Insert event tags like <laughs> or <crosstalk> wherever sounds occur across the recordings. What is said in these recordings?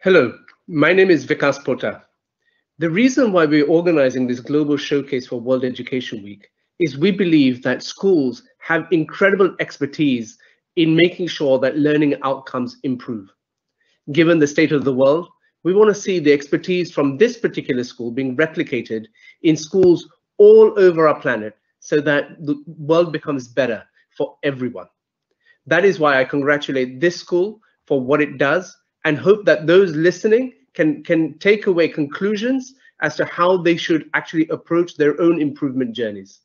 Hello, my name is Vikas Pota. The reason why we're organizing this global showcase for World Education Week is we believe that schools have incredible expertise in making sure that learning outcomes improve. Given the state of the world, we want to see the expertise from this particular school being replicated in schools all over our planet so that the world becomes better for everyone. That is why I congratulate this school for what it does and hope that those listening can, can take away conclusions as to how they should actually approach their own improvement journeys.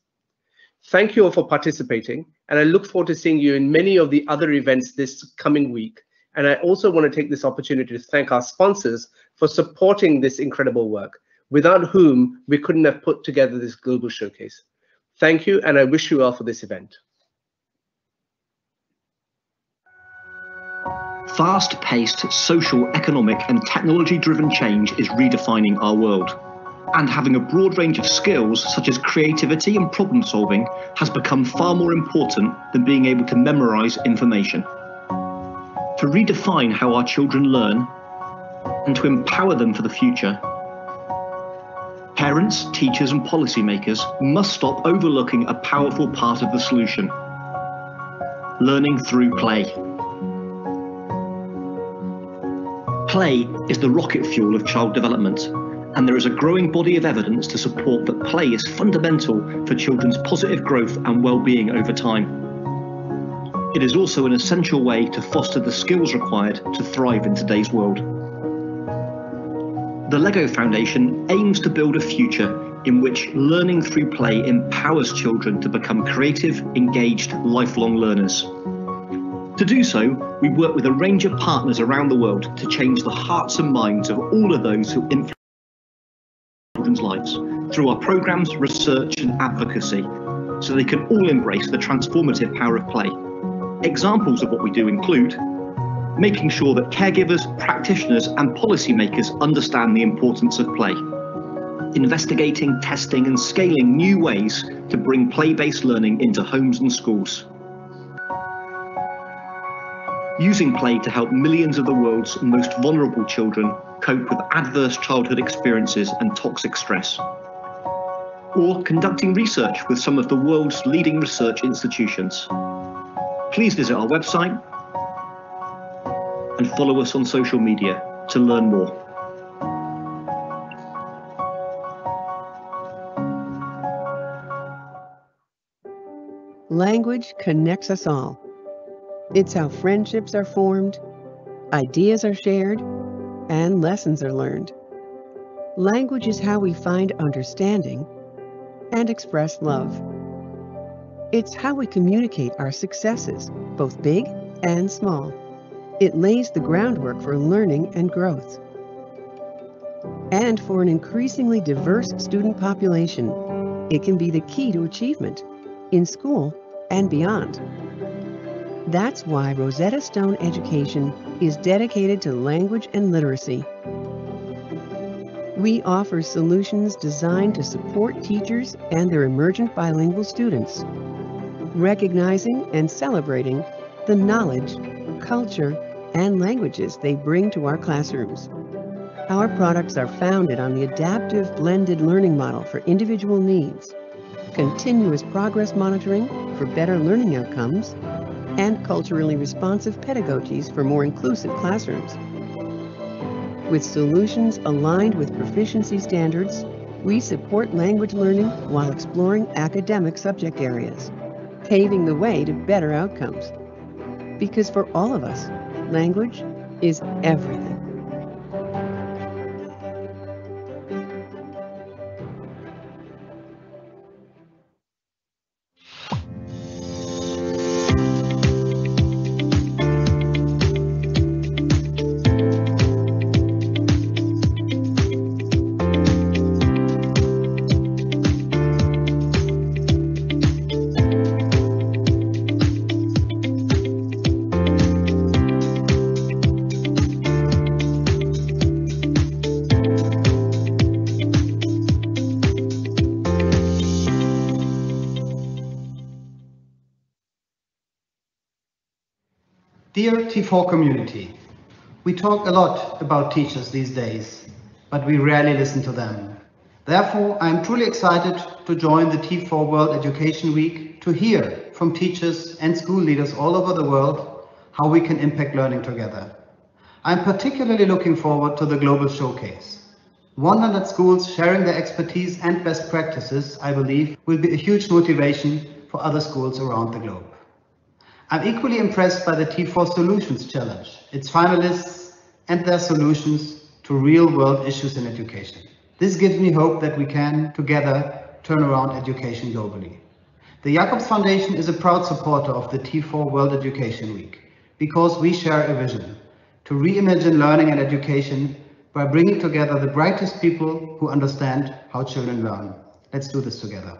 Thank you all for participating, and I look forward to seeing you in many of the other events this coming week. And I also want to take this opportunity to thank our sponsors for supporting this incredible work, without whom we couldn't have put together this global showcase. Thank you, and I wish you well for this event. Fast-paced social, economic and technology-driven change is redefining our world. And having a broad range of skills, such as creativity and problem solving, has become far more important than being able to memorize information. To redefine how our children learn and to empower them for the future, parents, teachers and policymakers must stop overlooking a powerful part of the solution. Learning through play. Play is the rocket fuel of child development, and there is a growing body of evidence to support that play is fundamental for children's positive growth and well-being over time. It is also an essential way to foster the skills required to thrive in today's world. The LEGO Foundation aims to build a future in which learning through play empowers children to become creative, engaged, lifelong learners. To do so, we work with a range of partners around the world to change the hearts and minds of all of those who influence children's lives through our programs, research and advocacy, so they can all embrace the transformative power of play. Examples of what we do include making sure that caregivers, practitioners and policymakers understand the importance of play, investigating, testing and scaling new ways to bring play-based learning into homes and schools, using play to help millions of the world's most vulnerable children cope with adverse childhood experiences and toxic stress. Or conducting research with some of the world's leading research institutions. Please visit our website and follow us on social media to learn more. Language connects us all it's how friendships are formed, ideas are shared, and lessons are learned. Language is how we find understanding and express love. It's how we communicate our successes, both big and small. It lays the groundwork for learning and growth. And for an increasingly diverse student population, it can be the key to achievement in school and beyond. That's why Rosetta Stone Education is dedicated to language and literacy. We offer solutions designed to support teachers and their emergent bilingual students, recognizing and celebrating the knowledge, culture, and languages they bring to our classrooms. Our products are founded on the adaptive blended learning model for individual needs, continuous progress monitoring for better learning outcomes, and culturally responsive pedagogies for more inclusive classrooms. With solutions aligned with proficiency standards, we support language learning while exploring academic subject areas, paving the way to better outcomes. Because for all of us, language is everything. T4 community, We talk a lot about teachers these days, but we rarely listen to them. Therefore, I am truly excited to join the T4 World Education Week to hear from teachers and school leaders all over the world how we can impact learning together. I'm particularly looking forward to the Global Showcase. 100 schools sharing their expertise and best practices, I believe, will be a huge motivation for other schools around the globe. I'm equally impressed by the T4 Solutions Challenge, its finalists and their solutions to real-world issues in education. This gives me hope that we can, together, turn around education globally. The Jacobs Foundation is a proud supporter of the T4 World Education Week because we share a vision to reimagine learning and education by bringing together the brightest people who understand how children learn. Let's do this together.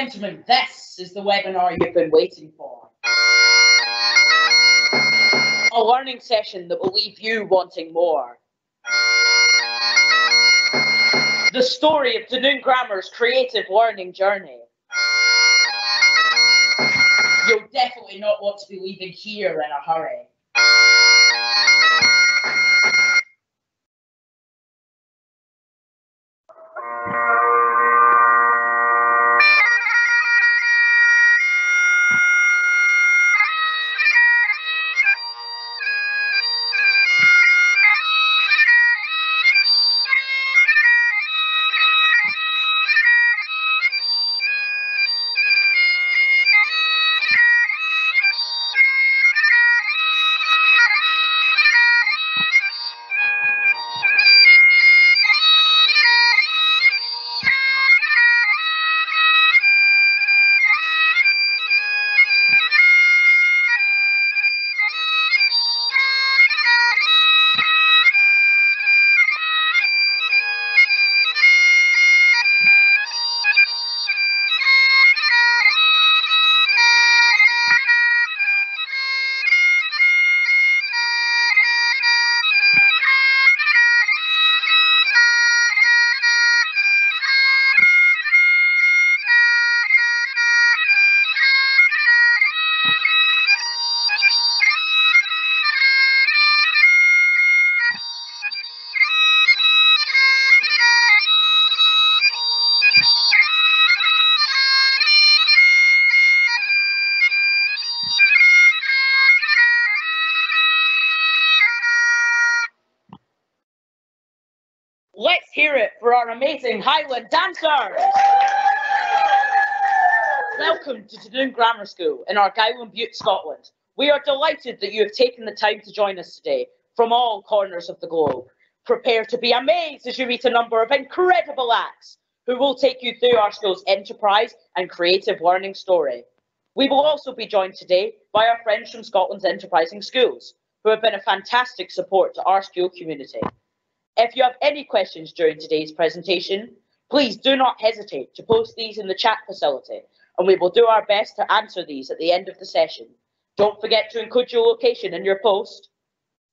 Gentlemen, this is the webinar you've been waiting for. A learning session that will leave you wanting more. The story of Dunoon Grammar's creative learning journey. You'll definitely not want to be leaving here in a hurry. Amazing Highland dancers. Welcome to Dunoon Grammar School in Argyll and Bute, Scotland. We are delighted that you have taken the time to join us today from all corners of the globe. Prepare to be amazed as you meet a number of incredible acts who will take you through our school's enterprise and creative learning story. We will also be joined today by our friends from Scotland's Enterprising Schools, who have been a fantastic support to our school community. If you have any questions during today's presentation, please do not hesitate to post these in the chat facility and we will do our best to answer these at the end of the session. Don't forget to include your location in your post.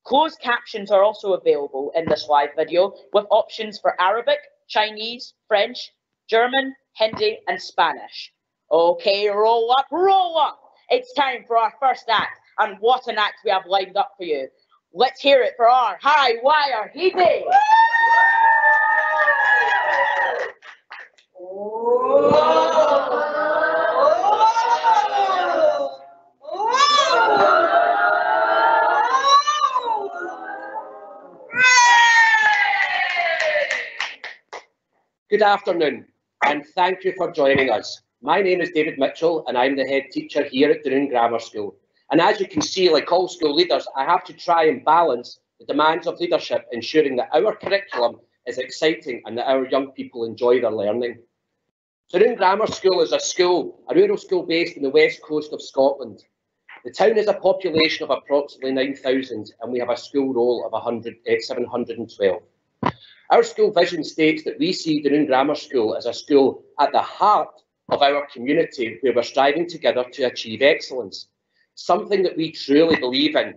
Closed captions are also available in this live video with options for Arabic, Chinese, French, German, Hindi and Spanish. Okay, roll up, roll up. It's time for our first act and what an act we have lined up for you. Let's hear it for our high wire Hebe. Good afternoon, and thank you for joining us. My name is David Mitchell, and I'm the head teacher here at Dunoon Grammar School. And as you can see, like all school leaders, I have to try and balance the demands of leadership, ensuring that our curriculum is exciting and that our young people enjoy their learning. Dunoon Grammar School is a school, a rural school based in the west coast of Scotland. The town has a population of approximately 9,000 and we have a school roll of 100, eh, 712. Our school vision states that we see Dunoon Grammar School as a school at the heart of our community where we're striving together to achieve excellence, something that we truly believe in.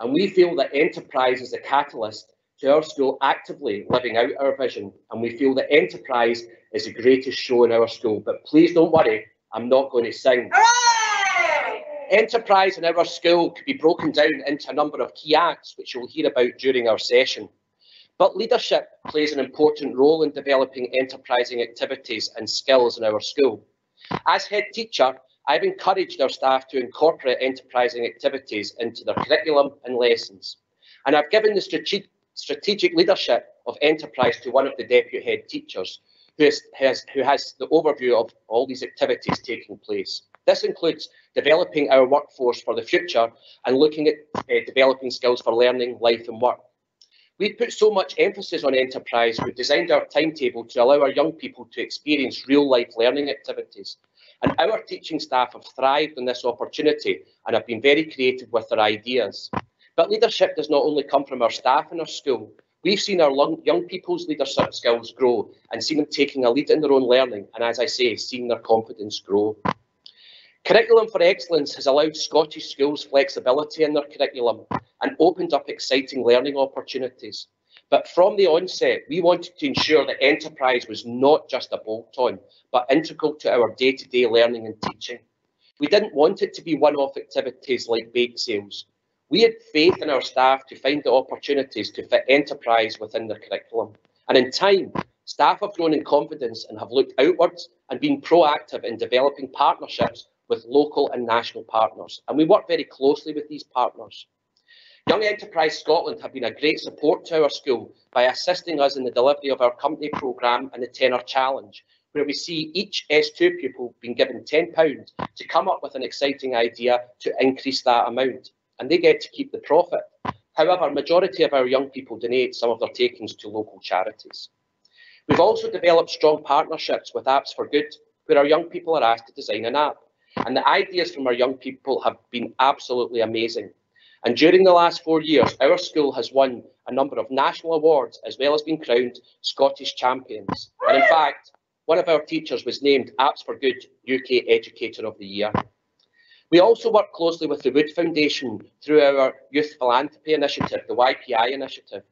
And we feel that enterprise is a catalyst to our school actively living out our vision. And we feel that enterprise is the greatest show in our school. But please don't worry, I'm not going to sing. Hooray! Enterprise in our school could be broken down into a number of key acts, which you'll hear about during our session. But leadership plays an important role in developing enterprising activities and skills in our school. As head teacher, I've encouraged our staff to incorporate enterprising activities into their curriculum and lessons. And I've given the strategic, strategic leadership of enterprise to one of the deputy head teachers who has, has, who has the overview of all these activities taking place. This includes developing our workforce for the future and looking at uh, developing skills for learning, life and work. We've put so much emphasis on enterprise, we've designed our timetable to allow our young people to experience real life learning activities. And our teaching staff have thrived on this opportunity and have been very creative with their ideas. But leadership does not only come from our staff in our school. We've seen our young people's leadership skills grow and seen them taking a lead in their own learning. And as I say, seeing their confidence grow. Curriculum for Excellence has allowed Scottish schools flexibility in their curriculum and opened up exciting learning opportunities. But from the onset, we wanted to ensure that enterprise was not just a bolt-on, but integral to our day-to-day -day learning and teaching. We didn't want it to be one-off activities like bake sales. We had faith in our staff to find the opportunities to fit enterprise within their curriculum. And in time, staff have grown in confidence and have looked outwards and been proactive in developing partnerships with local and national partners. And we work very closely with these partners. Young Enterprise Scotland have been a great support to our school by assisting us in the delivery of our company programme and the Tenner Challenge, where we see each S2 pupil being given £10 to come up with an exciting idea to increase that amount, and they get to keep the profit. However, majority of our young people donate some of their takings to local charities. We've also developed strong partnerships with Apps for Good, where our young people are asked to design an app. And the ideas from our young people have been absolutely amazing. And during the last four years, our school has won a number of national awards as well as being crowned Scottish champions. And in fact, one of our teachers was named Apps for Good UK Educator of the Year. We also work closely with the Wood Foundation through our Youth Philanthropy Initiative, the YPI initiative,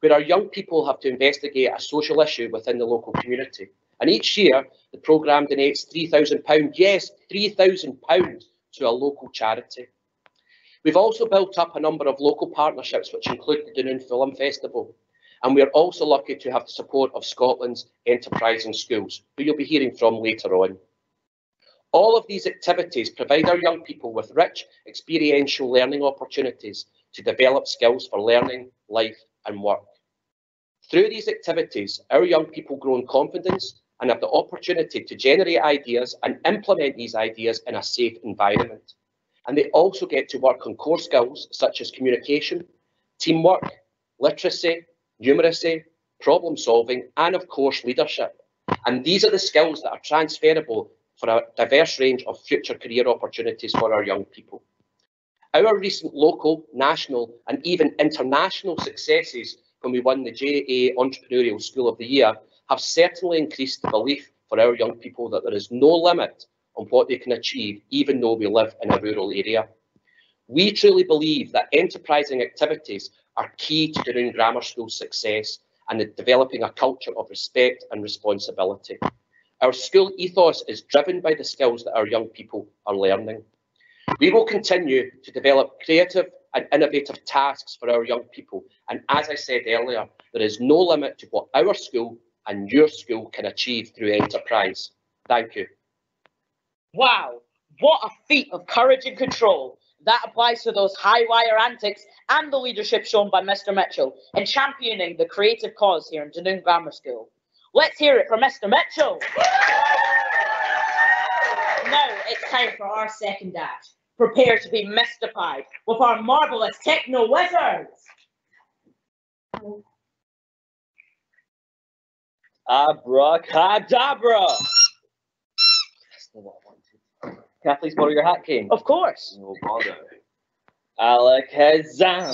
where our young people have to investigate a social issue within the local community. And each year, the programme donates £3,000, yes, £3,000 to a local charity. We've also built up a number of local partnerships, which include the Dunoon Film Festival. And we are also lucky to have the support of Scotland's enterprising schools, who you'll be hearing from later on. All of these activities provide our young people with rich experiential learning opportunities to develop skills for learning, life and work. Through these activities, our young people grow in confidence and have the opportunity to generate ideas and implement these ideas in a safe environment. And they also get to work on core skills such as communication, teamwork, literacy, numeracy, problem solving, and of course, leadership. And these are the skills that are transferable for a diverse range of future career opportunities for our young people. Our recent local, national, and even international successes when we won the JA Entrepreneurial School of the Year have certainly increased the belief for our young people that there is no limit on what they can achieve, even though we live in a rural area. We truly believe that enterprising activities are key to Dunoon Grammar School's success and developing a culture of respect and responsibility. Our school ethos is driven by the skills that our young people are learning. We will continue to develop creative and innovative tasks for our young people. And as I said earlier, there is no limit to what our school and your school can achieve through enterprise. Thank you. Wow, what a feat of courage and control. That applies to those high wire antics and the leadership shown by Mr. Mitchell in championing the creative cause here in Dunoon Grammar School. Let's hear it from Mr. Mitchell. now it's time for our second act. Prepare to be mystified with our marvelous techno wizards. Abracadabra! That's not what I wanted. Can I please borrow your hat, King? Of course. No bother. Alakazam!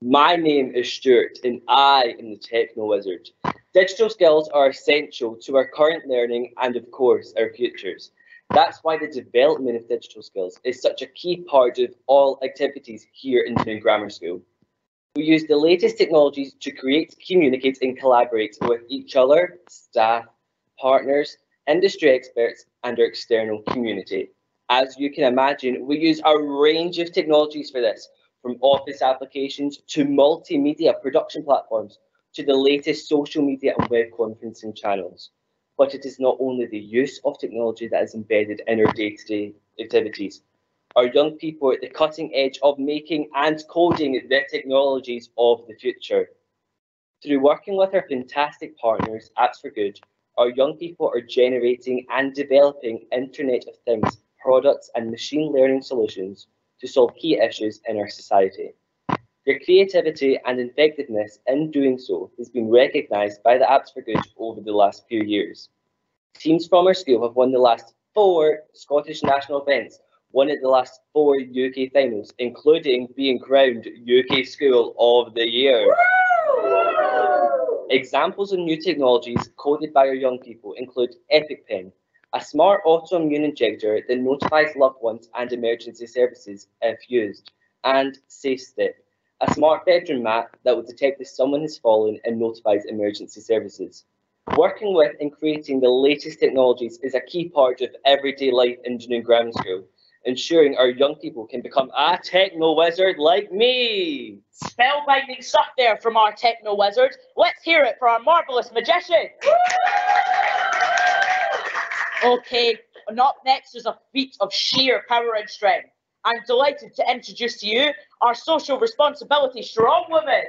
My name is Stuart, and I am the Techno Wizard. Digital skills are essential to our current learning and, of course, our futures. That's why the development of digital skills is such a key part of all activities here in Dunoon Grammar School. We use the latest technologies to create, communicate, and collaborate with each other, staff, partners, industry experts, and our external community. As you can imagine, we use a range of technologies for this, from office applications to multimedia production platforms to the latest social media and web conferencing channels. But it is not only the use of technology that is embedded in our day-to-day activities. Our young people at the cutting edge of making and coding the technologies of the future. Through working with our fantastic partners, Apps for Good, our young people are generating and developing Internet of Things products and machine learning solutions to solve key issues in our society. Their creativity and effectiveness in doing so has been recognised by the Apps for Good over the last few years. Teams from our school have won the last four Scottish national events, won at the last four UK finals, including being crowned UK School of the Year. Examples of new technologies coded by our young people include EpicPen, a smart autoimmune injector that notifies loved ones and emergency services if used, and SafeStep, a smart bedroom mat that will detect if someone has fallen and notifies emergency services. Working with and creating the latest technologies is a key part of everyday life in Dunoon Grammar School, ensuring our young people can become a techno wizard like me. Spellbinding stuff there from our techno wizard. Let's hear it for our marvelous magician. <laughs> Okay, and up next is a feat of sheer power and strength. I'm delighted to introduce to you our social responsibility strong woman.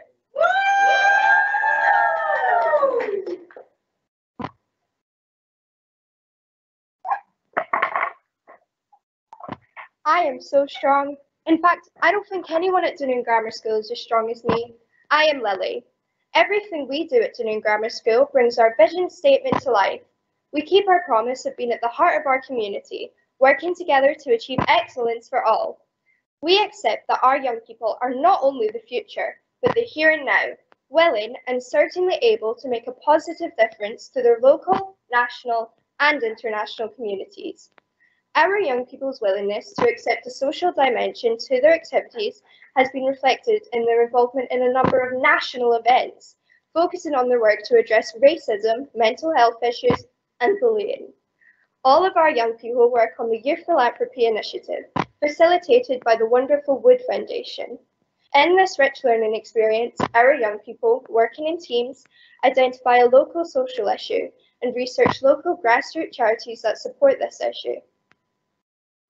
I am so strong. In fact, I don't think anyone at Dunoon Grammar School is as strong as me. I am Lily. Everything we do at Dunoon Grammar School brings our vision statement to life. We keep our promise of being at the heart of our community, working together to achieve excellence for all. We accept that our young people are not only the future, but the here and now, willing and certainly able to make a positive difference to their local, national, and international communities. Our young people's willingness to accept a social dimension to their activities has been reflected in their involvement in a number of national events, focusing on their work to address racism, mental health issues, and bullying. All of our young people work on the Youth Philanthropy Initiative, facilitated by the wonderful Wood Foundation. In this rich learning experience, our young people, working in teams, identify a local social issue and research local grassroots charities that support this issue.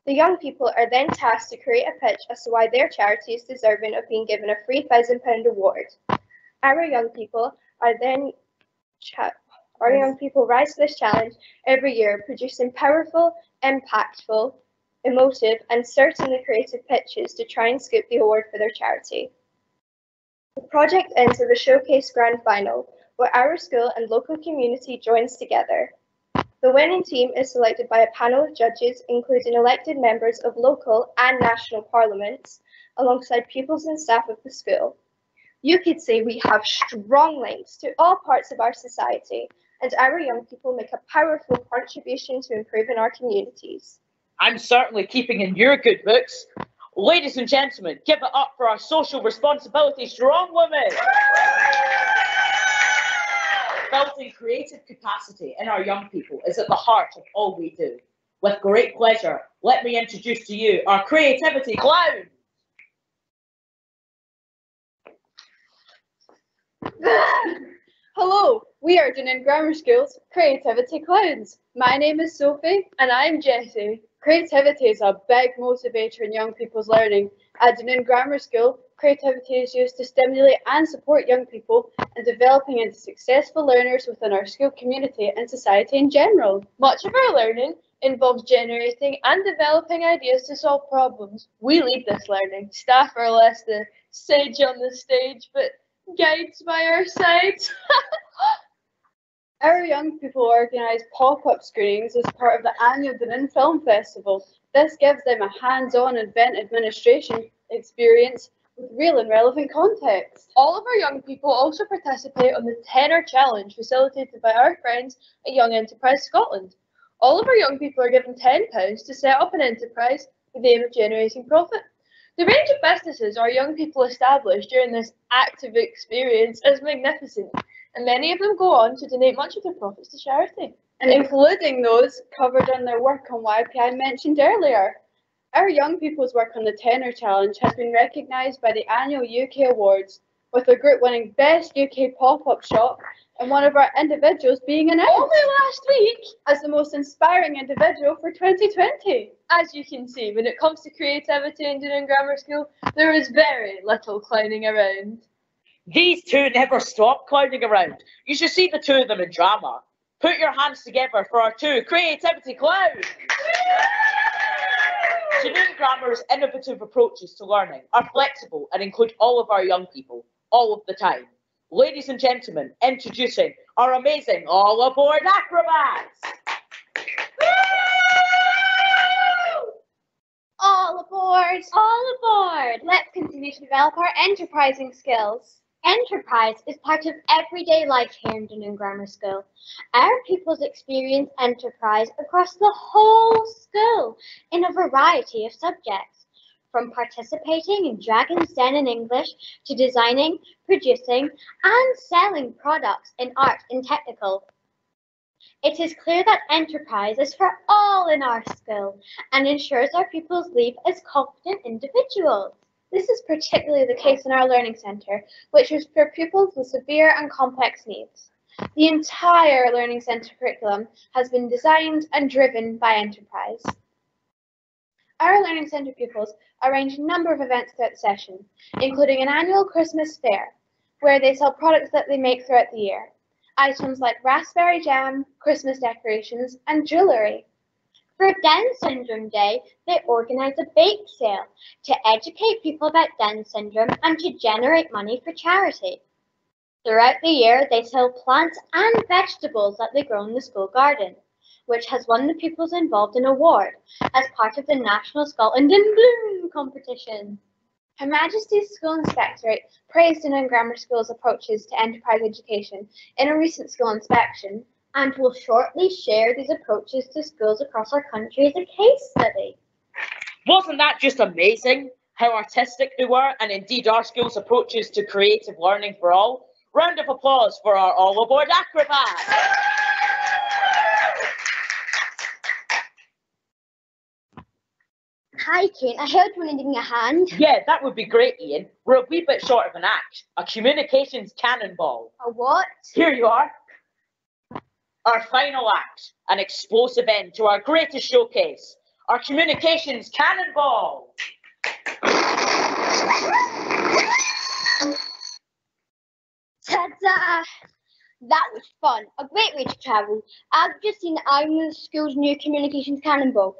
The young people are then tasked to create a pitch as to why their charity is deserving of being given a £3,000 award. Our young people are then our young people rise to this challenge every year, producing powerful, impactful, emotive, and certainly creative pitches to try and scoop the award for their charity. The project ends with a showcase grand final, where our school and local community joins together. The winning team is selected by a panel of judges, including elected members of local and national parliaments, alongside pupils and staff of the school. You could say we have strong links to all parts of our society, and our young people make a powerful contribution to improving our communities. I'm certainly keeping in your good books. Ladies and gentlemen, give it up for our social responsibility strong women. Building creative capacity in our young people is at the heart of all we do. With great pleasure, let me introduce to you our creativity clown. <laughs> Hello, we are Dunoon Grammar School's Creativity Clowns. My name is Sophie and I'm Jessie. Creativity is a big motivator in young people's learning. At Dunoon Grammar School, creativity is used to stimulate and support young people in developing into successful learners within our school community and society in general. Much of our learning involves generating and developing ideas to solve problems. We lead this learning. Staff are less the sage on the stage, but guides by our side. <laughs> our young people organise pop-up screenings as part of the annual Dunoon Film Festival. This gives them a hands-on event administration experience with real and relevant context. All of our young people also participate on the Tenner Challenge facilitated by our friends at Young Enterprise Scotland. All of our young people are given £10 to set up an enterprise with the aim of generating profit. The range of businesses our young people establish during this active experience is magnificent, and many of them go on to donate much of their profits to charity, and including those covered in their work on YPI mentioned earlier. Our young people's work on the Tenner Challenge has been recognised by the annual UK Awards, with the group winning Best UK Pop-Up Shop and one of our individuals being announced only last week as the most inspiring individual for 2020. As you can see, when it comes to creativity in Dunoon Grammar School, there is very little clowning around. These two never stop clowning around. You should see the two of them in drama. Put your hands together for our two creativity clowns. Dunoon Grammar's innovative approaches to learning are flexible and include all of our young people, all of the time. Ladies and gentlemen, introducing our amazing all aboard acrobats. All aboard! All aboard! Let's continue to develop our enterprising skills. Enterprise is part of everyday life here in Dunoon Grammar School. Our pupils experience enterprise across the whole school in a variety of subjects, from participating in Dragon's Den in English to designing, producing, and selling products in art and technical. It is clear that enterprise is for all in our school and ensures our pupils leave as confident individuals. This is particularly the case in our Learning Centre, which is for pupils with severe and complex needs. The entire Learning Centre curriculum has been designed and driven by Enterprise. Our Learning Centre pupils arrange a number of events throughout the session, including an annual Christmas fair, where they sell products that they make throughout the year. Items like raspberry jam, Christmas decorations, and jewellery. For Down Syndrome Day, they organise a bake sale to educate people about Down syndrome and to generate money for charity. Throughout the year, they sell plants and vegetables that they grow in the school garden, which has won the pupils involved an award as part of the National Scotland in Bloom competition. Her Majesty's School Inspectorate praised Dunoon Grammar School's approaches to enterprise education in a recent school inspection and will shortly share these approaches to schools across our country as a case study. Wasn't that just amazing? How artistic they were, and indeed our school's approaches to creative learning for all. Round of applause for our all aboard acrobats. Hi, Kate. I heard you needing a hand. Yeah, that would be great, Ian. We're a wee bit short of an act, a communications cannonball. A what? Here you are. Our final act, an explosive end to our greatest showcase. our communications cannonball. Ta-da! That was fun. A great way to travel. I've just seen Ireland School's new communications cannonball.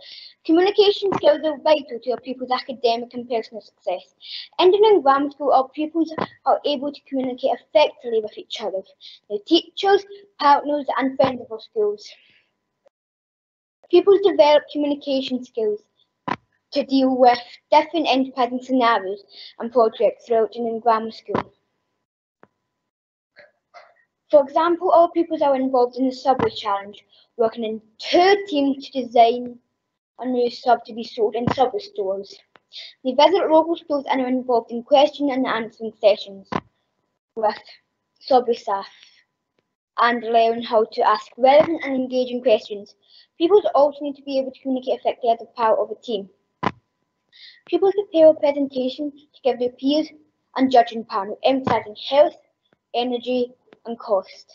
Communication skills are vital to a pupil's academic and personal success. Ending in grammar school, our pupils are able to communicate effectively with each other, their teachers, partners, and friends of our schools. Pupils develop communication skills to deal with different enterprising scenarios and projects throughout Dunoon Grammar School. For example, all pupils are involved in the Subway Challenge, working in two teams to design a new sub to be sold in Subway stores. They visit local schools and are involved in question and answering sessions with Subway staff and learn how to ask relevant and engaging questions. Pupils also need to be able to communicate effectively as a part of a team. Pupils prepare a presentation to give their peers and judging panel, emphasizing health, energy, and cost.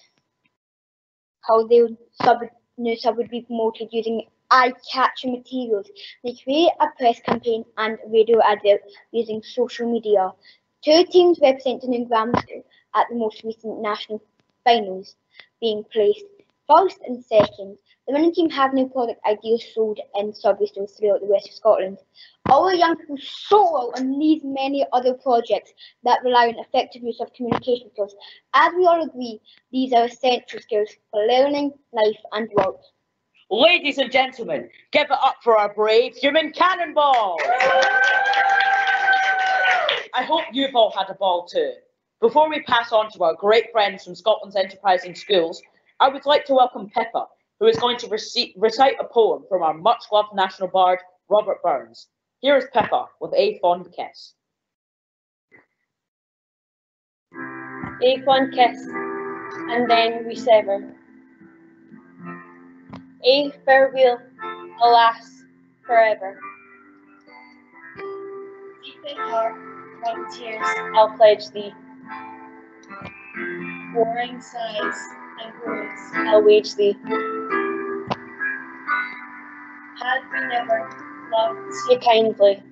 How the sub, new sub would be promoted using eye-catching materials. They create a press campaign and radio advert using social media. Two teams representing Dunoon Grammar School at the most recent national finals being placed first and second. The winning team have new product ideas sold in Subway stores throughout the west of Scotland. Our young people so well on these many other projects that rely on effective use of communication skills. As we all agree, these are essential skills for learning, life and work. Ladies and gentlemen, give it up for our brave human cannonball. I hope you've all had a ball too. Before we pass on to our great friends from Scotland's Enterprising Schools, I would like to welcome Pippa, who is going to reci recite a poem from our much loved national bard, Robert Burns. Here is Pippa with A Fond Kiss. A fond kiss, and then we sever. A farewell, alas, forever. Deep in heart, from tears, I'll pledge thee. Warring sighs and groans, I'll wage thee. Had we never loved so kindly,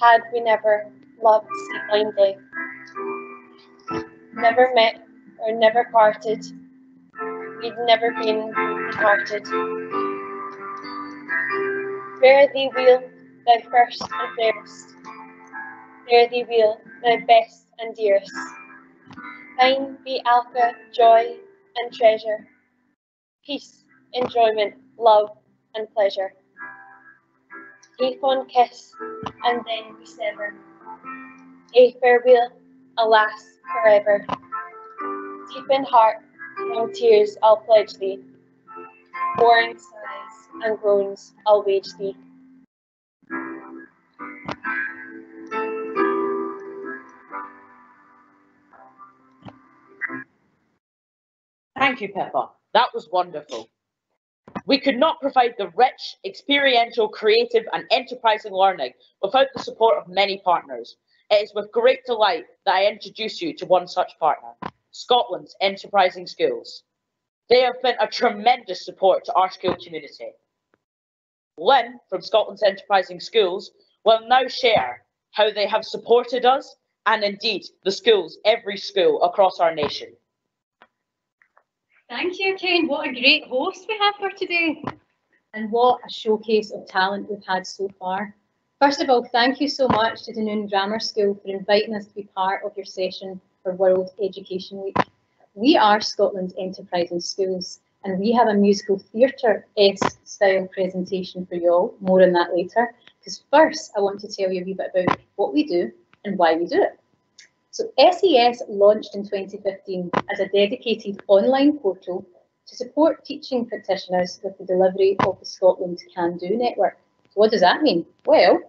had we never loved so blindly, never met or never parted, we'd never been parted. Fare thee weel, thou first and fairest, fare thee weel, thou best and dearest. Thine be ilka, joy and treasure, peace, enjoyment, love and pleasure. A fond kiss, and then we sever. A farewell, alas, forever. Deep in heart, long tears I'll pledge thee. Warring sighs and groans I'll wage thee. Thank you, Pippa. That was wonderful. We could not provide the rich, experiential, creative, and enterprising learning without the support of many partners. It is with great delight that I introduce you to one such partner, Scotland's Enterprising Schools. They have been a tremendous support to our school community. Lynn from Scotland's Enterprising Schools will now share how they have supported us and indeed the schools, every school across our nation. Thank you, Ken. What a great host we have for today. And what a showcase of talent we've had so far. First of all, thank you so much to Dunoon Grammar School for inviting us to be part of your session for World Education Week. We are Scotland's Enterprising Schools and we have a musical theatre-esque style presentation for you all. More on that later. Because first, I want to tell you a wee bit about what we do and why we do it. So SES launched in 2015 as a dedicated online portal to support teaching practitioners with the delivery of the Scotland Can Do network. So what does that mean? Well,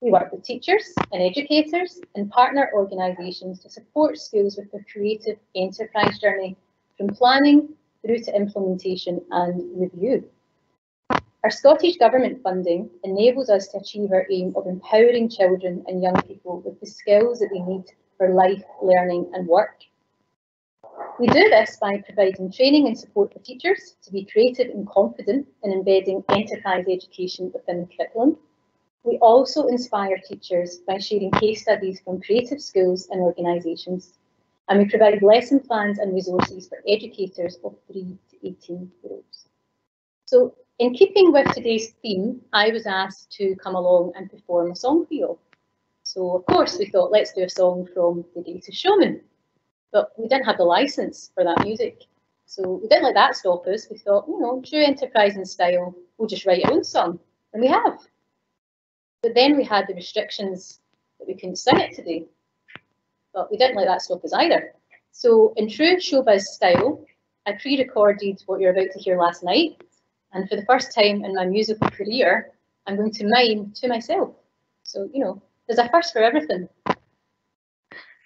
we work with teachers and educators and partner organisations to support schools with their creative enterprise journey from planning through to implementation and review. Our Scottish Government funding enables us to achieve our aim of empowering children and young people with the skills that they need for life, learning and work. We do this by providing training and support for teachers to be creative and confident in embedding enterprise education within the curriculum. We also inspire teachers by sharing case studies from creative schools and organisations. And we provide lesson plans and resources for educators of 3 to 18 year olds. So in keeping with today's theme, I was asked to come along and perform a song for you all. So of course we thought let's do a song from The Greatest Showman but we didn't have the license for that music. So we didn't let that stop us. We thought, you know, true enterprising style, we'll just write our own song. And we have. But then we had the restrictions that we couldn't sing it today. But we didn't let that stop us either. So in true showbiz style, I pre-recorded what you're about to hear last night. And for the first time in my musical career, I'm going to mime to myself. So, you know, there's a first for everything.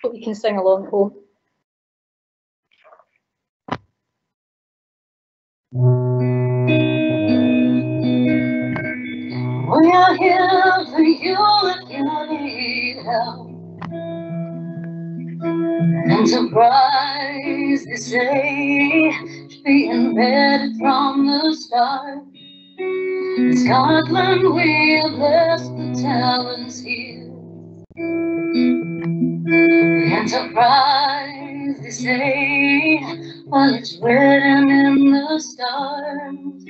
Hope you can sing along at home. We are here for you if you need help. Enterprise, they say, should be embedded from the start. In Scotland, we have blessed talents here. Enterprise, they say, while it's written in the stars.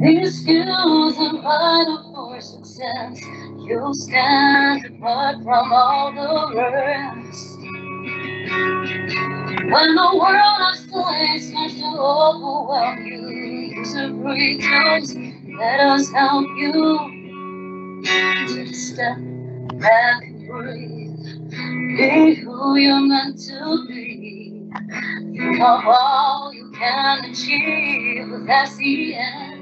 These skills are vital for success. You'll stand apart from all the rest. When the world of science starts to overwhelm you, use a free. Let us help you to step back breathe. Be who you're meant to be. Think of all you can achieve with SES.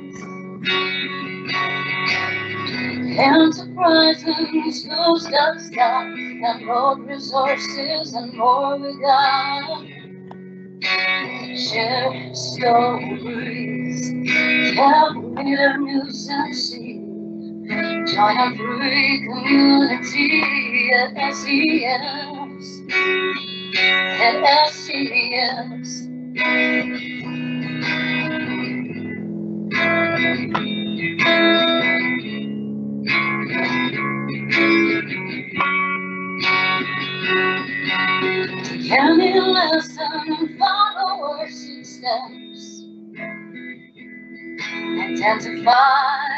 Enterprises, no stop, stop, and road resources and more we got. Share stories, help a news and see. Join a free community at SES. At SES. Any lesson, follow our steps. Identify,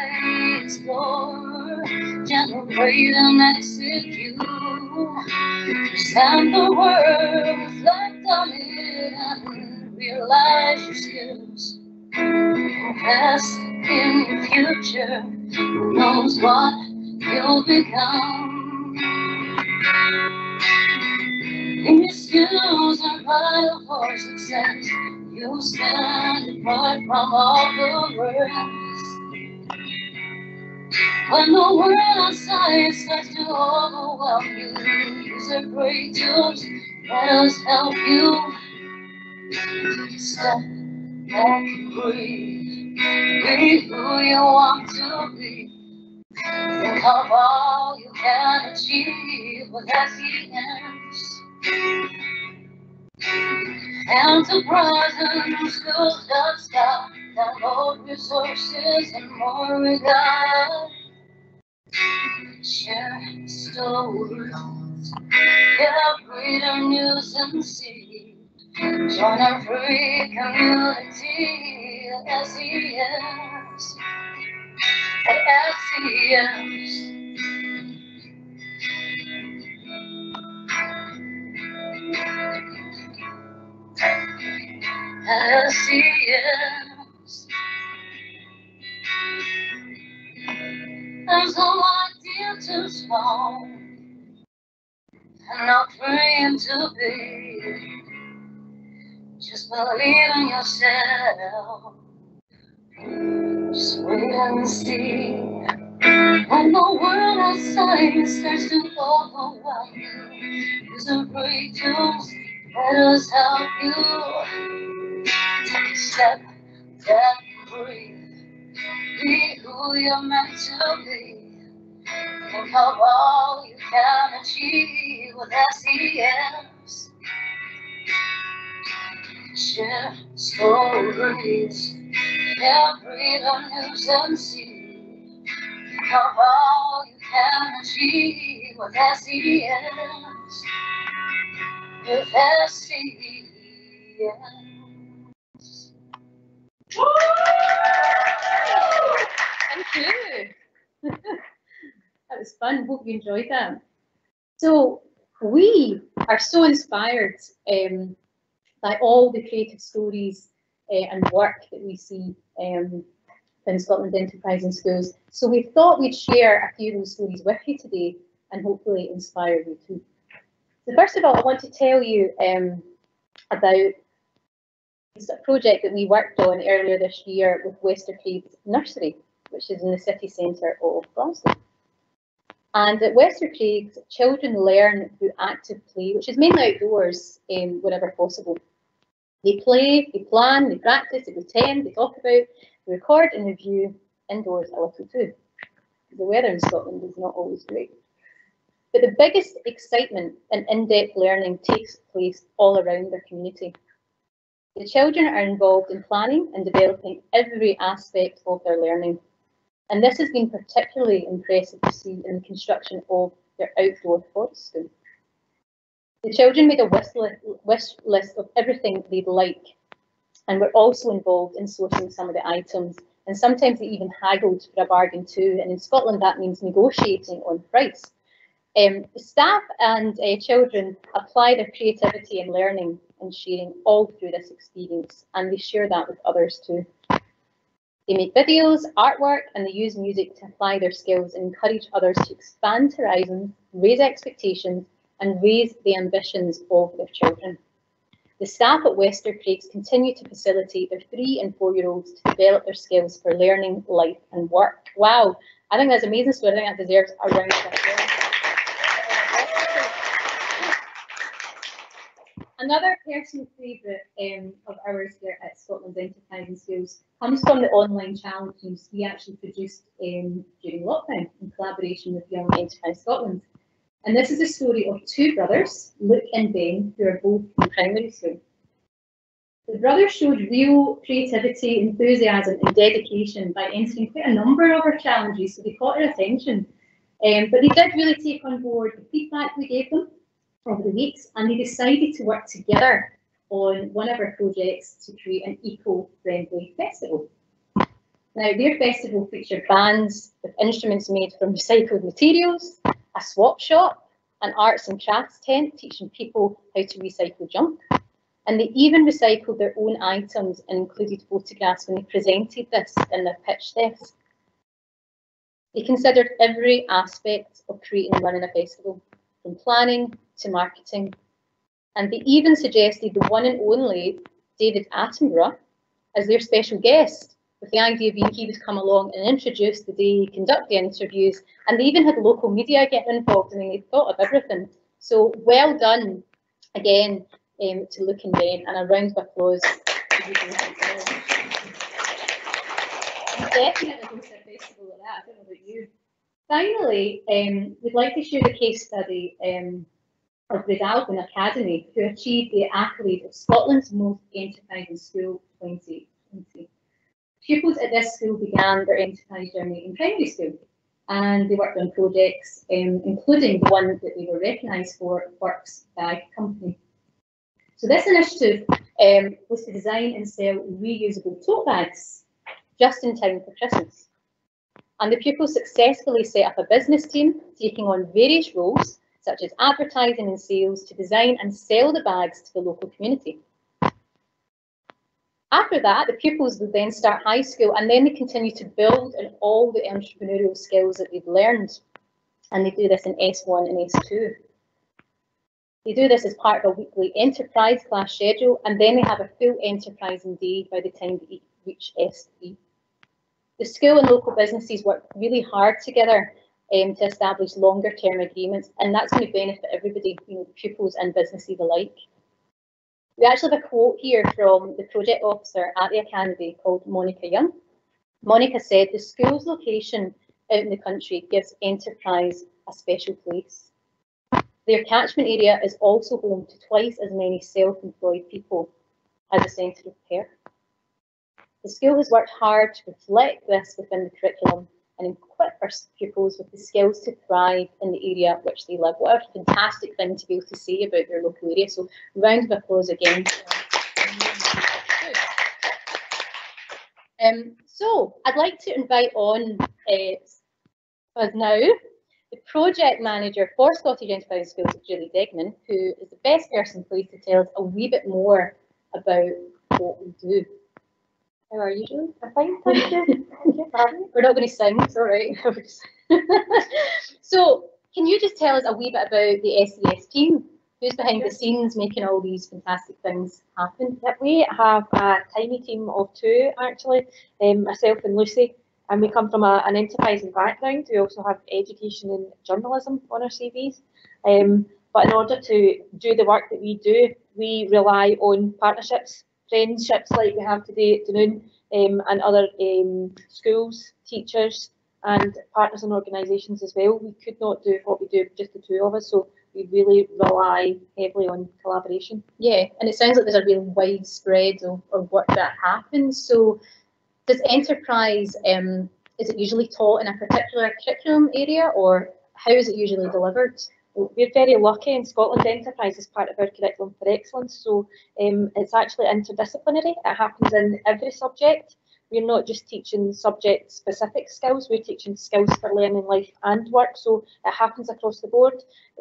explore, generate and execute. Understand the world, reflect on it, and realize your skills. Invest in your future, who knows what you'll become. These skills are vital for success. You stand apart from all the rest. When the world outside starts to overwhelm you, use a great tools. Let us help you. Step back and breathe. Be who you want to be. Think of all you can achieve with SES. Enterprises, schools don't stop. Download resources and more we got. Share stories. Get reader news and see. Join our free community at SES. SES. SES. There's no idea too small and not dream to be. Just believe in yourself. Just wait and see. When the world outside starts to overwhelm you, use a great tools. Let us help you. Take a step, back, breathe. Be who you're meant to be. Think of all you can achieve with SES. Share stories, every news and see of all you can achieve with SES. With SES. Thank <laughs> you. that was fun. Hope you enjoyed that. So we are so inspired um, by all the creative stories uh, and work that we see um, in Scotland Enterprising Schools. So we thought we'd share a few of those stories with you today and hopefully inspire you too. So first of all, I want to tell you um, about a project that we worked on earlier this year with Wester Craigs Nursery, which is in the city centre of Glasgow. And at Wester Craigs, children learn through active play, which is mainly outdoors um, wherever possible. They play, they plan, they practice, they pretend, they talk about, they record and review indoors a little too. The weather in Scotland is not always great. But the biggest excitement and in-depth learning takes place all around their community. The children are involved in planning and developing every aspect of their learning. And this has been particularly impressive to see in the construction of their outdoor forest school. The children made a wish list, of everything they'd like and were also involved in sourcing some of the items. And sometimes they even haggled for a bargain too. And in Scotland, that means negotiating on price. Um, the staff and uh, children apply their creativity and learning and sharing all through this experience, and they share that with others too. They make videos, artwork, and they use music to apply their skills and encourage others to expand horizons, raise expectations, and raise the ambitions of their children. The staff at Wester Craigs continue to facilitate their three and four year olds to develop their skills for learning, life, and work. Wow, I think that's amazing story. I think that deserves a round of applause. Another personal favourite um, of ours here at Scotland Enterprising Schools comes from the online challenges we actually produced um, during lockdown in collaboration with Young Enterprise Scotland. And this is a story of two brothers, Luke and Ben, who are both in primary school. The brothers showed real creativity, enthusiasm, and dedication by entering quite a number of our challenges, so they caught our attention. Um, but they did really take on board the feedback we gave them over the weeks, and they decided to work together on one of our projects to create an eco-friendly festival. Now, their festival featured bands with instruments made from recycled materials, a swap shop, an arts and crafts tent teaching people how to recycle junk, and they even recycled their own items and included photographs when they presented this in their pitch desk. They considered every aspect of creating and running a festival, from planning to marketing. And they even suggested the one and only David Attenborough as their special guest, with the idea being he would come along and introduce the day, conduct the interviews, and they even had local media getting involved. Mean, they thought of everything. So well done again um, to Luke and Ben, and a round of applause. Finally, um, we'd like to share the case study um, of Godalming Academy, who achieved the accolade of Scotland's most enterprising school 2020. Pupils at this school began their enterprise journey in primary school, and they worked on projects, um, including the one that they were recognised for, Works Bag Company. So this initiative um, was to design and sell reusable tote bags just in time for Christmas. And the pupils successfully set up a business team, taking on various roles such as advertising and sales to design and sell the bags to the local community. After that, the pupils would then start high school and then they continue to build on all the entrepreneurial skills that they've learned. And they do this in S1 and S2. They do this as part of a weekly enterprise class schedule and then they have a full enterprising day by the time they reach S3. The school and local businesses work really hard together um, to establish longer term agreements, and that's going to benefit everybody, you know, pupils and businesses alike. We actually have a quote here from the project officer at the Academy called Monica Young. Monica said, the school's location out in the country gives enterprise a special place. Their catchment area is also home to twice as many self-employed people as a centre of care. The school has worked hard to reflect this within the curriculum our pupils with the skills to thrive in the area which they live. A fantastic thing to be able to say about your local area. So round of applause again. Um, so I'd like to invite on uh, us now the project manager for Scottish Enterprise Schools, Julie Degnan, who is the best person please to tell us a wee bit more about what we do. How are you, doing? I'm fine, thank <laughs> you. We're not going to sing, it's all right. so, can you just tell us a wee bit about the SES team? Who's behind the scenes making all these fantastic things happen? Yep, we have a tiny team of two actually, um, myself and Lucy, and we come from a, an enterprising background. We also have education and journalism on our CVs. Um, but in order to do the work that we do, we rely on partnerships, friendships like we have today at Dunoon, um, and other um, schools, teachers, and partners and organisations as well. We could not do what we do just the two of us, so we really rely heavily on collaboration. Yeah, and it sounds like there's a real widespread of, of work that happens. So does enterprise, um, is it usually taught in a particular curriculum area or how is it usually delivered? We're very lucky in Scotland Enterprise is part of our curriculum for excellence, so um, it's actually interdisciplinary. It happens in every subject. We're not just teaching subject specific skills, we're teaching skills for learning life and work, so it happens across the board,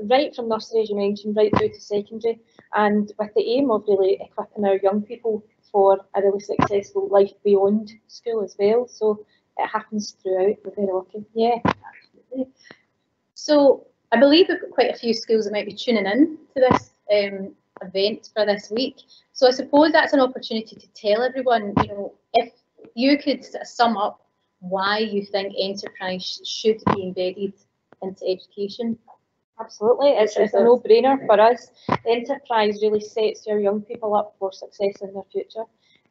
right from nursery, as you mentioned, right through to secondary, and with the aim of really equipping our young people for a really successful life beyond school as well. So it happens throughout. We're very lucky. Yeah, absolutely. So I believe we've got quite a few schools that might be tuning in to this um, event for this week. So I suppose that's an opportunity to tell everyone, you know, if you could sum up why you think enterprise should be embedded into education. Absolutely, it's, it's a no-brainer for us. Enterprise really sets your young people up for success in their future.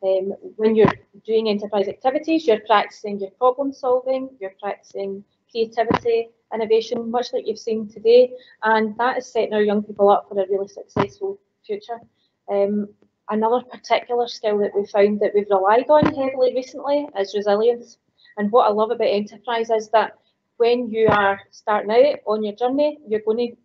Um, when you're doing enterprise activities, you're practicing your problem solving, you're practicing creativity, innovation, much like you've seen today, and that is setting our young people up for a really successful future. Um, another particular skill that we found that we've relied on heavily recently is resilience. And what I love about enterprise is that when you are starting out on your journey, you're going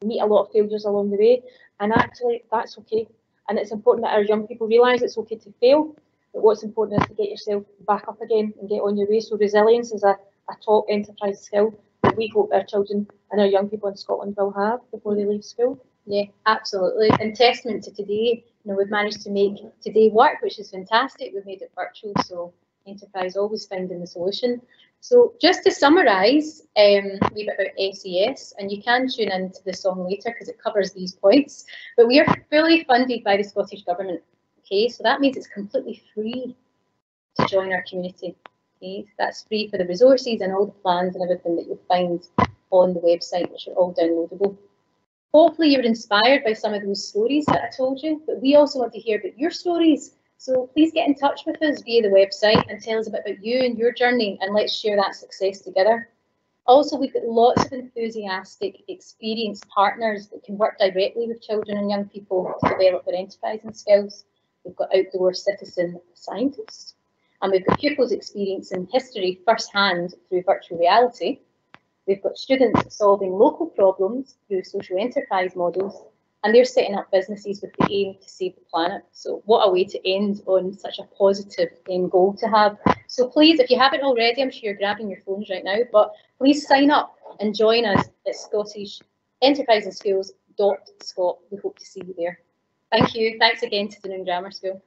to meet a lot of failures along the way, and actually that's okay. And it's important that our young people realise it's okay to fail, but what's important is to get yourself back up again and get on your way. So resilience is a, a top enterprise skill that we hope our children and our young people in Scotland will have before they leave school. Yeah, absolutely. And testament to today, you know, we've managed to make today work, which is fantastic. We've made it virtual, so enterprise always finding the solution. So just to summarise um, a wee bit about SES, and you can tune into the song later because it covers these points, but we are fully funded by the Scottish Government. Okay, so that means it's completely free to join our community. Okay, that's free for the resources and all the plans and everything that you'll find on the website, which are all downloadable. Hopefully you were inspired by some of those stories that I told you, but we also want to hear about your stories so please get in touch with us via the website and tell us a bit about you and your journey and let's share that success together. Also, we've got lots of enthusiastic, experienced partners that can work directly with children and young people to develop their enterprising skills. We've got outdoor citizen scientists, and we've got pupils experiencing history firsthand through virtual reality. We've got students solving local problems through social enterprise models, and they're setting up businesses with the aim to save the planet. So what a way to end on such a positive end goal to have. So please, if you haven't already, I'm sure you're grabbing your phones right now, but please sign up and join us at Scottish Enterprise and Schools. Scott. We hope to see you there. Thank you. Thanks again to the Dunoon Grammar School.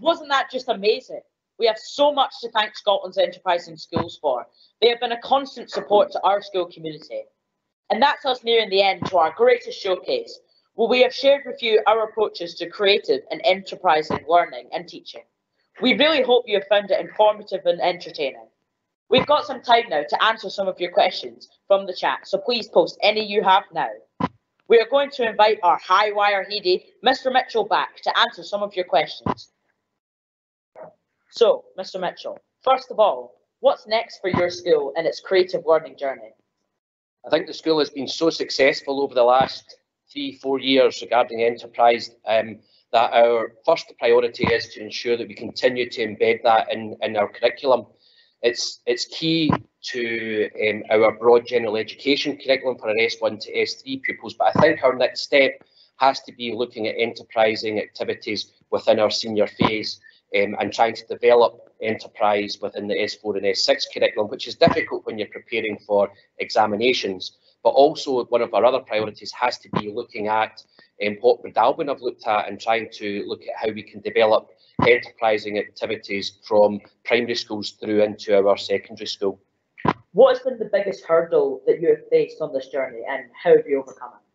Wasn't that just amazing? We have so much to thank Scotland's Enterprising Schools for. They have been a constant support to our school community. And that's us nearing the end to our greatest showcase, where we have shared with you our approaches to creative and enterprising learning and teaching. We really hope you have found it informative and entertaining. We've got some time now to answer some of your questions from the chat, so please post any you have now. We are going to invite our high wire heady, Mr. Mitchell, back to answer some of your questions. So, Mr. Mitchell, first of all, What's next for your school and its creative learning journey? I think the school has been so successful over the last three, four years regarding enterprise um, that our first priority is to ensure that we continue to embed that in, in our curriculum. It's, it's key to um, our broad general education curriculum for our S1 to S3 pupils, but I think our next step has to be looking at enterprising activities within our senior phase um, and trying to develop enterprise within the S4 and S6 curriculum, which is difficult when you're preparing for examinations. But also one of our other priorities has to be looking at um, what Breadalbane have looked at and trying to look at how we can develop enterprising activities from primary schools through into our secondary school. What has been the biggest hurdle that you have faced on this journey and how have you overcome it?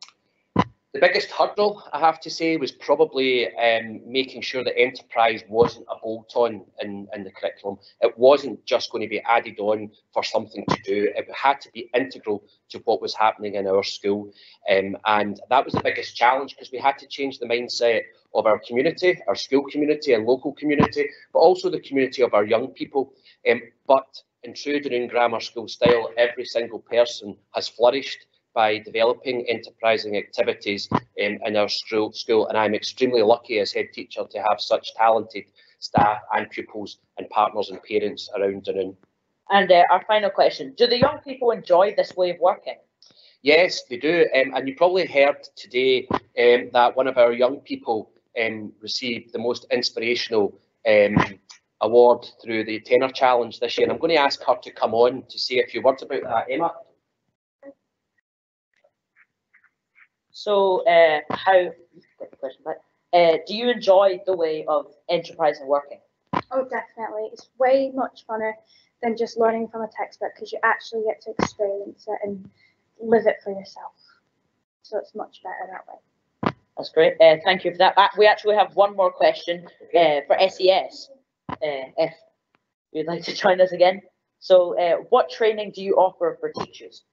The biggest hurdle, I have to say, was probably um, making sure that enterprise wasn't a bolt-on in, in the curriculum. It wasn't just going to be added on for something to do. It had to be integral to what was happening in our school. Um, and that was the biggest challenge because we had to change the mindset of our community, our school community and local community, but also the community of our young people. Um, but in Grammar School style, every single person has flourished by developing enterprising activities um, in our school, and I'm extremely lucky as head teacher to have such talented staff and pupils and partners and parents around Dunoon. And uh, our final question, do the young people enjoy this way of working? Yes, they do. Um, and you probably heard today um, that one of our young people um, received the most inspirational um, award through the Tenner Challenge this year. And I'm going to ask her to come on to say a few words about that. Emma? So, uh, how, question back, uh, do you enjoy the way of enterprise and working? Oh, definitely. It's way much funner than just learning from a textbook because you actually get to experience it and live it for yourself. So it's much better that way. That's great. Uh, thank you for that. Uh, we actually have one more question uh, for SES, uh, if you'd like to join us again. So uh, what training do you offer for teachers?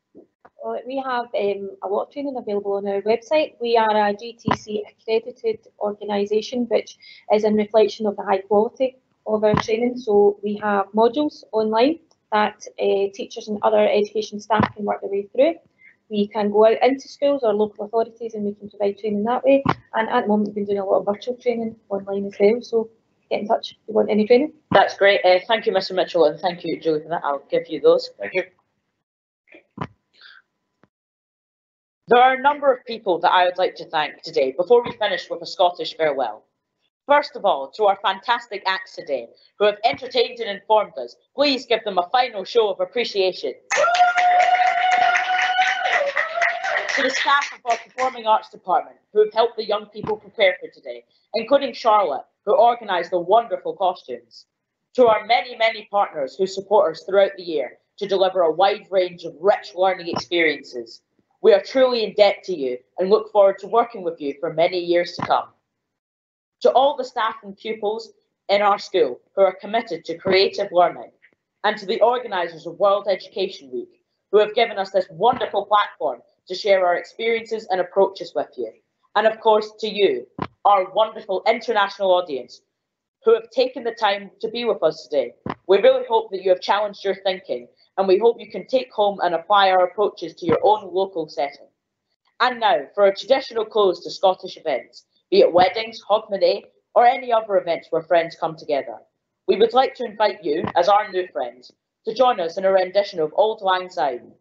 Well, we have um, a lot of training available on our website. We are a GTC accredited organisation, which is in reflection of the high quality of our training. So we have modules online that uh, teachers and other education staff can work their way through. We can go out into schools or local authorities and we can provide training that way. And at the moment, we've been doing a lot of virtual training online as well. So get in touch if you want any training. That's great. Uh, thank you, Mr. Mitchell, and thank you, Julie, for that. I'll give you those. Thank you. There are a number of people that I would like to thank today before we finish with a Scottish farewell. First of all, to our fantastic acts today who have entertained and informed us, please give them a final show of appreciation. to the staff of our Performing Arts Department who have helped the young people prepare for today, including Charlotte, who organised the wonderful costumes. To our many, many partners who support us throughout the year to deliver a wide range of rich learning experiences. We are truly in debt to you and look forward to working with you for many years to come. To all the staff and pupils in our school who are committed to creative learning, and to the organisers of World Education Week who have given us this wonderful platform to share our experiences and approaches with you. And of course, to you, our wonderful international audience who have taken the time to be with us today. We really hope that you have challenged your thinking and we hope you can take home and apply our approaches to your own local setting. And now, for a traditional close to Scottish events, be it weddings, Hogmanay, or any other events where friends come together, we would like to invite you, as our new friends, to join us in a rendition of Auld Lang Syne.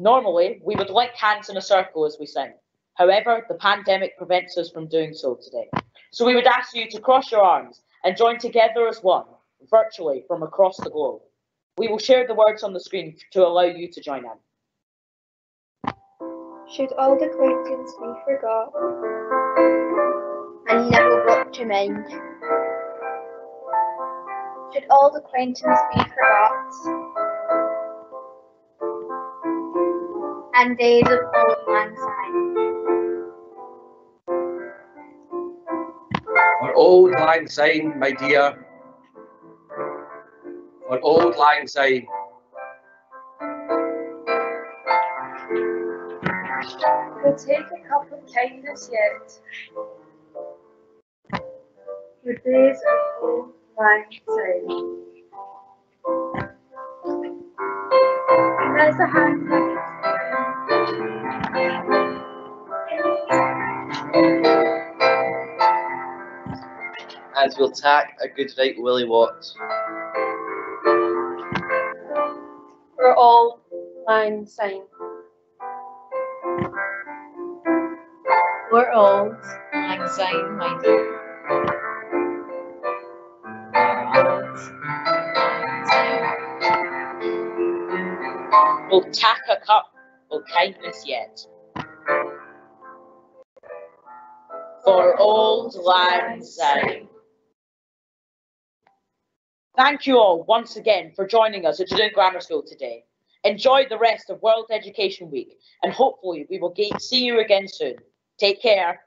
Normally, we would link hands in a circle as we sing. However, the pandemic prevents us from doing so today. So we would ask you to cross your arms and join together as one, virtually from across the globe. We will share the words on the screen to allow you to join in. Should old acquaintance be forgot and never brought to mind? Should old acquaintance be forgot and days of old lang syne? For old Lang Syne, my dear, for Old Lang Syne. We'll take a cup of kindness yet. The days of Auld Lang Syne. There's a hand. And we'll tack a good right Willie Watt. All line sign. We're old, lang syne, my dear. We'll tack a cup of kindness yet. For old lang. Thank you all once again for joining us at Dunoon Grammar School today. Enjoy the rest of World Education Week and hopefully we will see you again soon. Take care.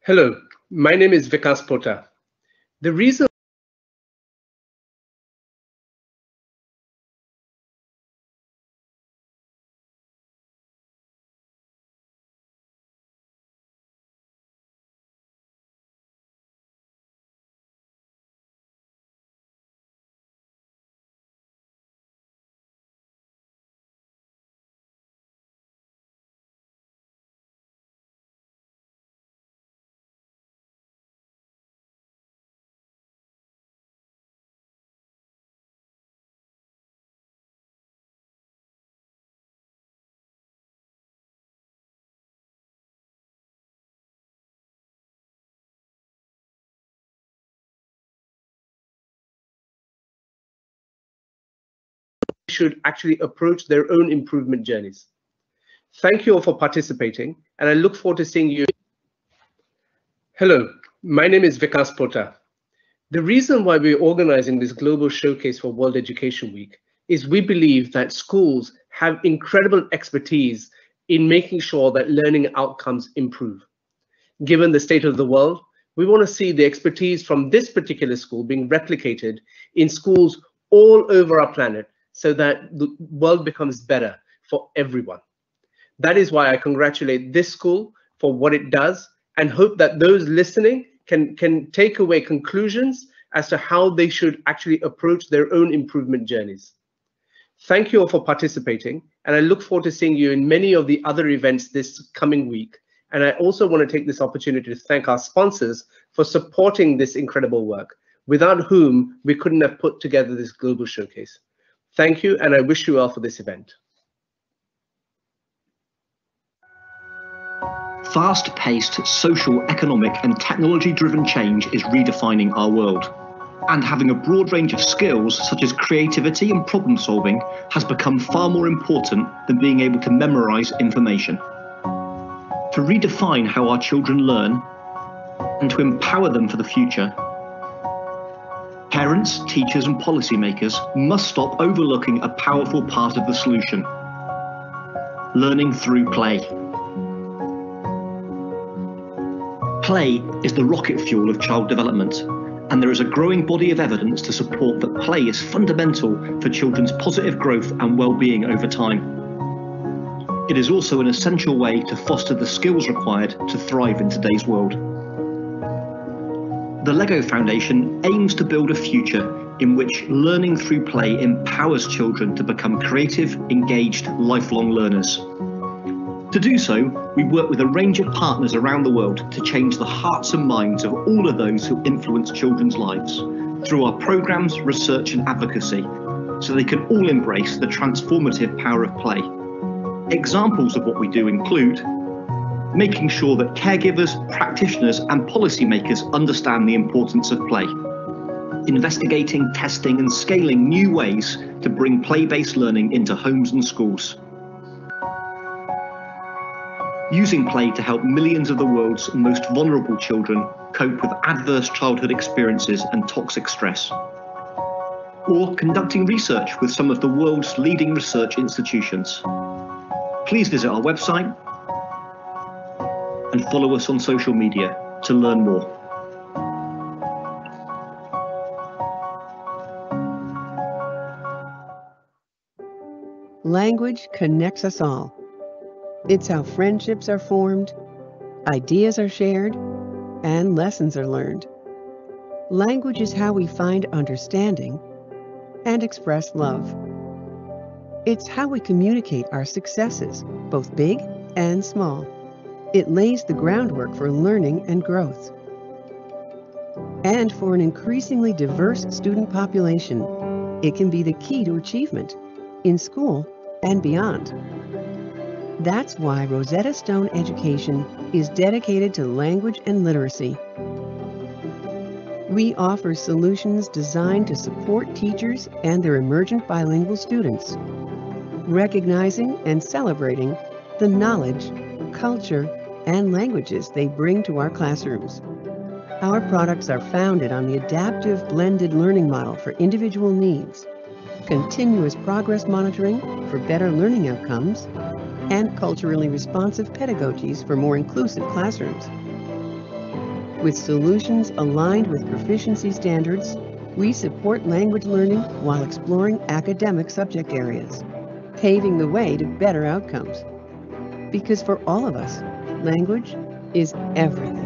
Hello, my name is Vikas Pota. The reason should actually approach their own improvement journeys. Thank you all for participating, and I look forward to seeing you. Hello, my name is Vikas Pota. The reason why we're organizing this global showcase for World Education Week is we believe that schools have incredible expertise in making sure that learning outcomes improve. Given the state of the world, we want to see the expertise from this particular school being replicated in schools all over our planet so that the world becomes better for everyone. That is why I congratulate this school for what it does and hope that those listening can, can take away conclusions as to how they should actually approach their own improvement journeys. Thank you all for participating, and I look forward to seeing you in many of the other events this coming week. And I also want to take this opportunity to thank our sponsors for supporting this incredible work, without whom we couldn't have put together this global showcase. Thank you, and I wish you well for this event. Fast-paced social, economic and technology-driven change is redefining our world. And having a broad range of skills such as creativity and problem solving has become far more important than being able to memorize information. To redefine how our children learn and to empower them for the future, parents, teachers and policymakers must stop overlooking a powerful part of the solution. Learning through play. Play is the rocket fuel of child development, and there is a growing body of evidence to support that play is fundamental for children's positive growth and well-being over time. It is also an essential way to foster the skills required to thrive in today's world. The LEGO Foundation aims to build a future in which learning through play empowers children to become creative, engaged, lifelong learners. To do so, we work with a range of partners around the world to change the hearts and minds of all of those who influence children's lives through our programs, research and advocacy, so they can all embrace the transformative power of play. Examples of what we do include making sure that caregivers, practitioners and policymakers understand the importance of play, investigating, testing and scaling new ways to bring play-based learning into homes and schools, using play to help millions of the world's most vulnerable children cope with adverse childhood experiences and toxic stress. Or conducting research with some of the world's leading research institutions. Please visit our website and follow us on social media to learn more. Language connects us all. It's how friendships are formed, ideas are shared, and lessons are learned. Language is how we find understanding and express love. It's how we communicate our successes, both big and small. It lays the groundwork for learning and growth. And for an increasingly diverse student population, it can be the key to achievement in school and beyond. That's why Rosetta Stone Education is dedicated to language and literacy. We offer solutions designed to support teachers and their emergent bilingual students, recognizing and celebrating the knowledge, culture, and languages they bring to our classrooms. Our products are founded on the adaptive blended learning model for individual needs, continuous progress monitoring for better learning outcomes, and culturally responsive pedagogies for more inclusive classrooms. With solutions aligned with proficiency standards, we support language learning while exploring academic subject areas, paving the way to better outcomes. Because for all of us, language is everything.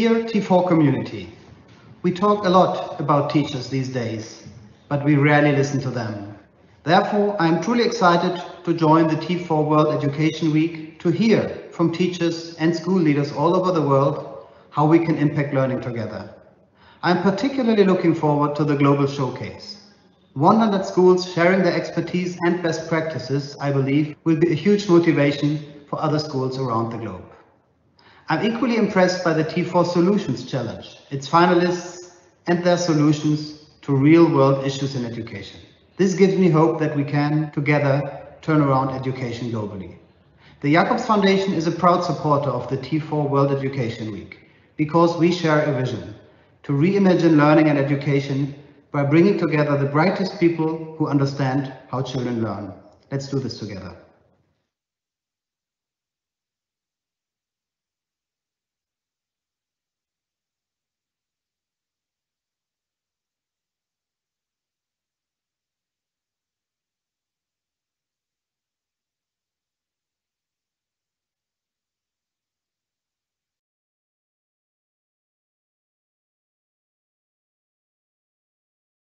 Dear T4 community, we talk a lot about teachers these days, but we rarely listen to them. Therefore, I am truly excited to join the T4 World Education Week to hear from teachers and school leaders all over the world how we can impact learning together. I am particularly looking forward to the Global Showcase. 100 schools sharing their expertise and best practices, I believe, will be a huge motivation for other schools around the globe. I'm equally impressed by the T4 Solutions Challenge, its finalists and their solutions to real-world issues in education. This gives me hope that we can, together, turn around education globally. The Jacobs Foundation is a proud supporter of the T4 World Education Week because we share a vision to reimagine learning and education by bringing together the brightest people who understand how children learn. Let's do this together.